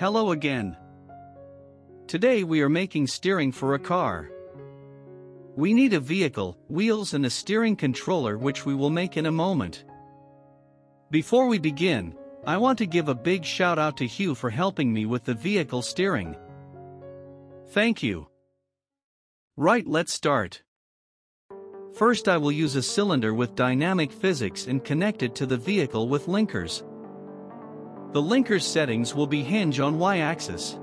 Hello again. Today we are making steering for a car. We need a vehicle, wheels and a steering controller which we will make in a moment. Before we begin, I want to give a big shout out to HUE for helping me with the vehicle steering. Thank you. Right let's start. First I will use a cylinder with dynamic physics and connect it to the vehicle with linkers. The linker's settings will be hinge on y-axis.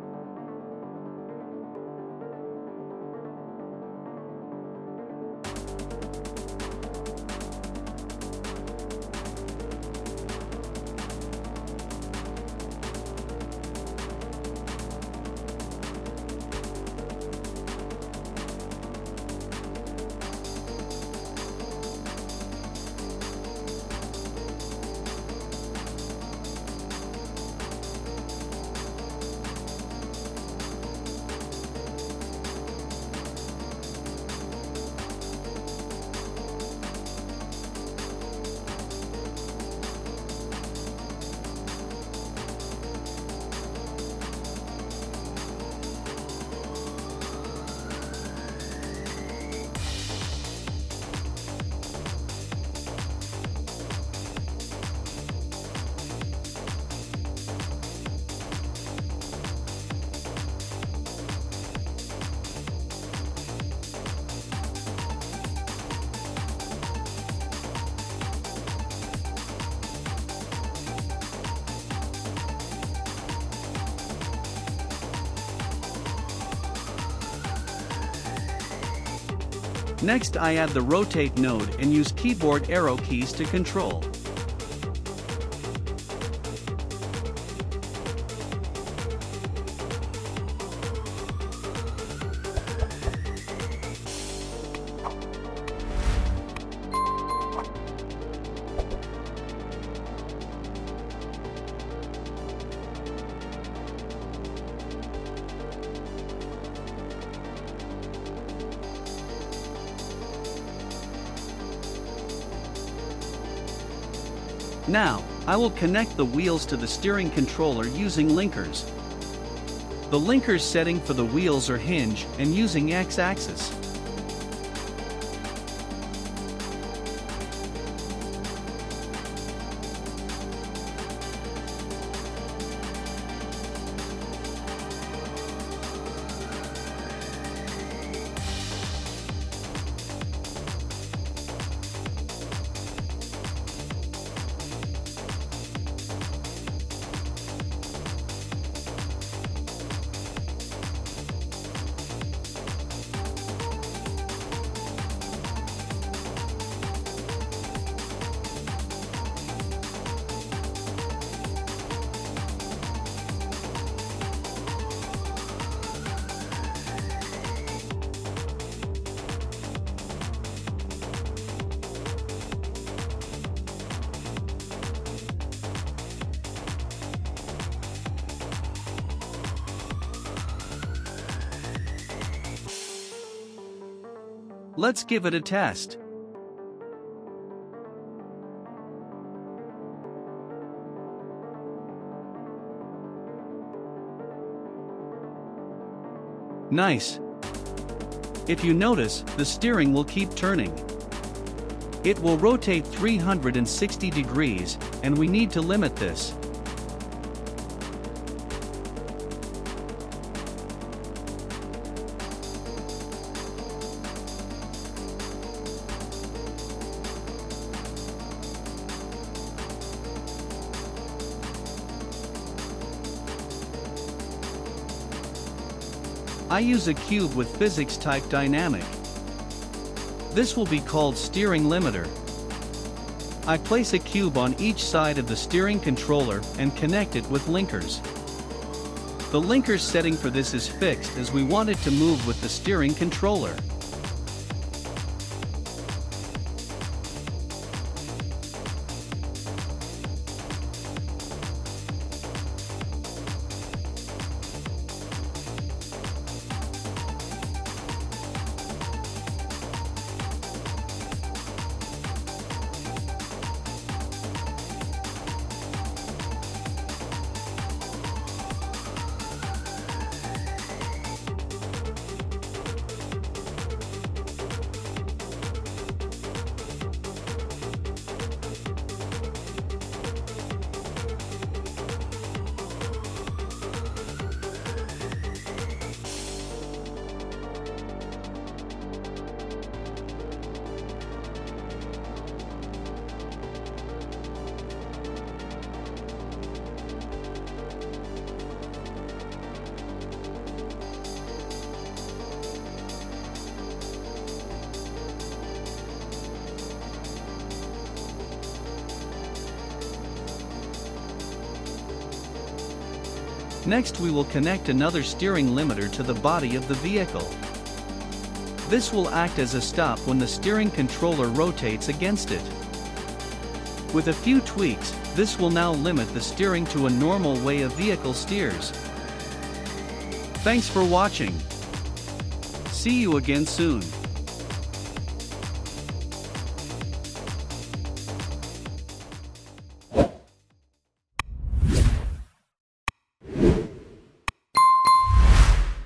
Next I add the rotate node and use keyboard arrow keys to control. Now, I will connect the wheels to the steering controller using linkers. The linkers setting for the wheels are hinge and using x-axis. Let's give it a test. Nice. If you notice, the steering will keep turning. It will rotate 360 degrees, and we need to limit this. I use a cube with physics type dynamic. This will be called steering limiter. I place a cube on each side of the steering controller and connect it with linkers. The linker setting for this is fixed as we want it to move with the steering controller. Next we will connect another steering limiter to the body of the vehicle. This will act as a stop when the steering controller rotates against it. With a few tweaks, this will now limit the steering to a normal way a vehicle steers. Thanks for watching. See you again soon.